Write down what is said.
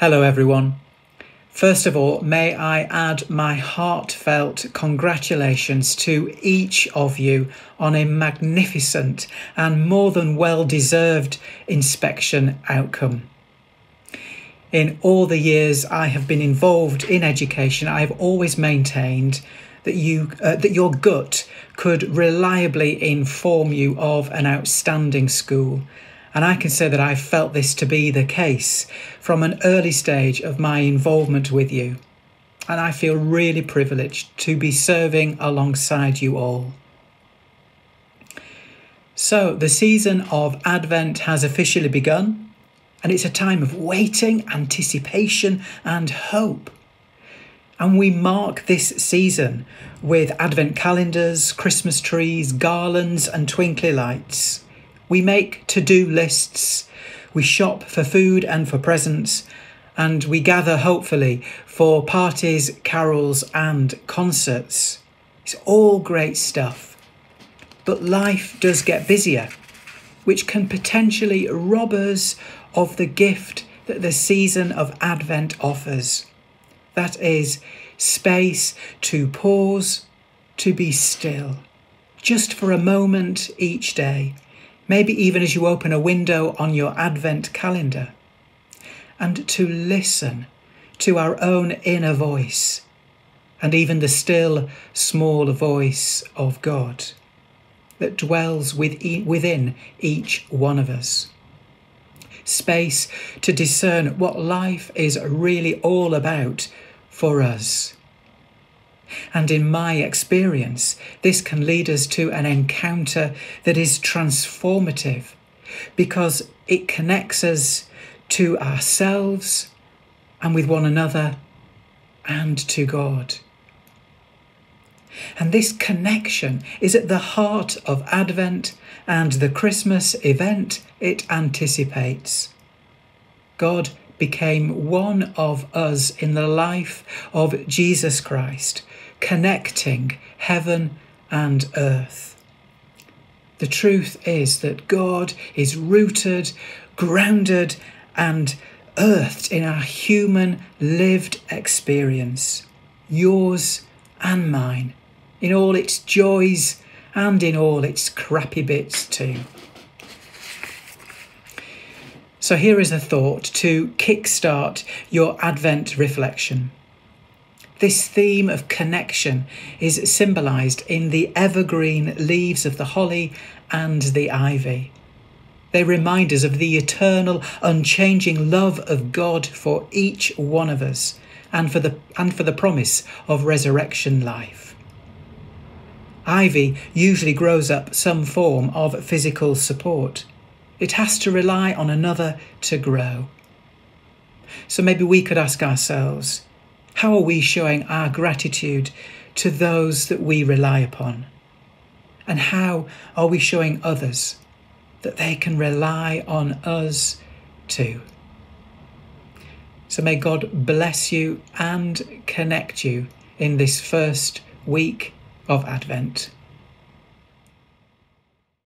Hello, everyone. First of all, may I add my heartfelt congratulations to each of you on a magnificent and more than well deserved inspection outcome. In all the years I have been involved in education, I have always maintained that you uh, that your gut could reliably inform you of an outstanding school and I can say that I felt this to be the case from an early stage of my involvement with you. And I feel really privileged to be serving alongside you all. So, the season of Advent has officially begun, and it's a time of waiting, anticipation, and hope. And we mark this season with Advent calendars, Christmas trees, garlands, and twinkly lights. We make to do lists, we shop for food and for presents, and we gather hopefully for parties, carols, and concerts. It's all great stuff. But life does get busier, which can potentially rob us of the gift that the season of Advent offers. That is space to pause, to be still, just for a moment each day maybe even as you open a window on your Advent calendar, and to listen to our own inner voice and even the still small voice of God that dwells within each one of us. Space to discern what life is really all about for us and in my experience, this can lead us to an encounter that is transformative because it connects us to ourselves and with one another and to God. And this connection is at the heart of Advent and the Christmas event it anticipates. God became one of us in the life of Jesus Christ connecting heaven and earth. The truth is that God is rooted, grounded, and earthed in our human lived experience, yours and mine, in all its joys and in all its crappy bits too. So, here is a thought to kickstart your Advent reflection. This theme of connection is symbolised in the evergreen leaves of the holly and the ivy. They remind us of the eternal, unchanging love of God for each one of us and for the, and for the promise of resurrection life. Ivy usually grows up some form of physical support. It has to rely on another to grow. So maybe we could ask ourselves how are we showing our gratitude to those that we rely upon? And how are we showing others that they can rely on us too? So may God bless you and connect you in this first week of Advent.